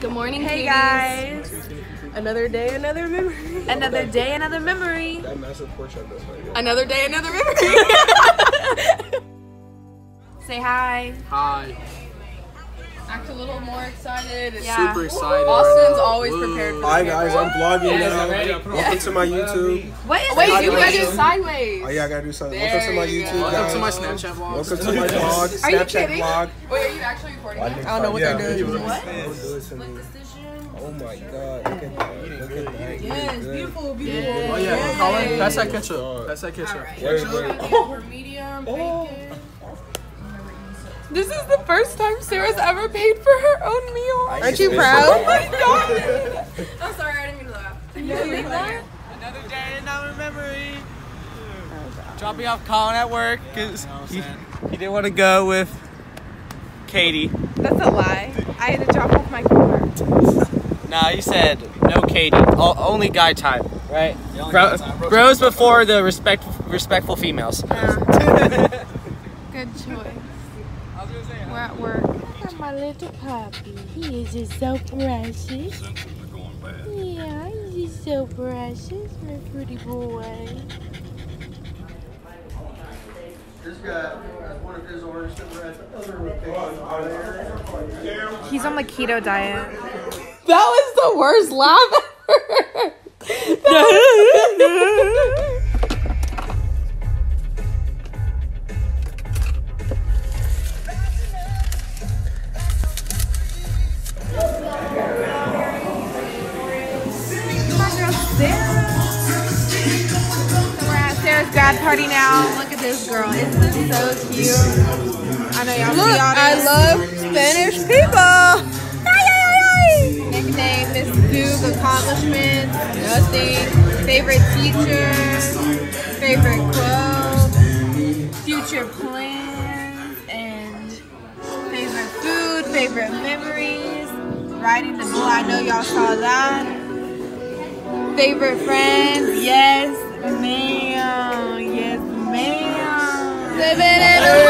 Good morning, Hey cuties. guys. Another day, another memory. Another day, another memory. That massive portion of this. Another day, another memory. Say hi. Hi. Act a little more excited. Yeah. Super excited. Austin's always Woo. prepared for Hi guys, I'm vlogging ready. now. Welcome to my YouTube. What is Wait, you gotta do sideways. Oh yeah, I gotta do something. There Welcome to my YouTube. Welcome guys. to my Snapchat vlog. Welcome to my vlog, Are you Snapchat kidding? vlog. Wait, are you actually recording I it? don't know what they're doing. What? Don't do it to me. Oh my god, look at that. Look at that. Yes, Beautiful, beautiful. Oh yeah, Colin, pass that ketchup. Pass that ketchup. Wait, wait. For medium, oh. bacon. Oh. This is the first time Sarah's ever paid for her own meal. Aren't you proud? Oh my god! I'm sorry, I didn't mean to laugh. Can you believe that? Another day, another memory. Dropping off Colin at work because he, he didn't want to go with Catie. That's a lie. I had to drop off my car. Nah, you said no Catie. O- only guy time, right? Bro, bros before the respect respectful females. Good choice. We're at work. Look at my little puppy. He is just so precious. Yeah, he's just so precious, my pretty boy. This guy has one of his orange cigarettes. He's on the keto diet. That was the worst laugh So grad party now. Look at this girl. Isn't this so cute? I know y'all all I love Spanish people. Nickname, Miss Goog, accomplishments, nothing. Favorite teacher, favorite quote, future plans, and favorite food, favorite memories. Riding the bull, I know y'all saw that. Favorite friends, yes, ma'am. Living in a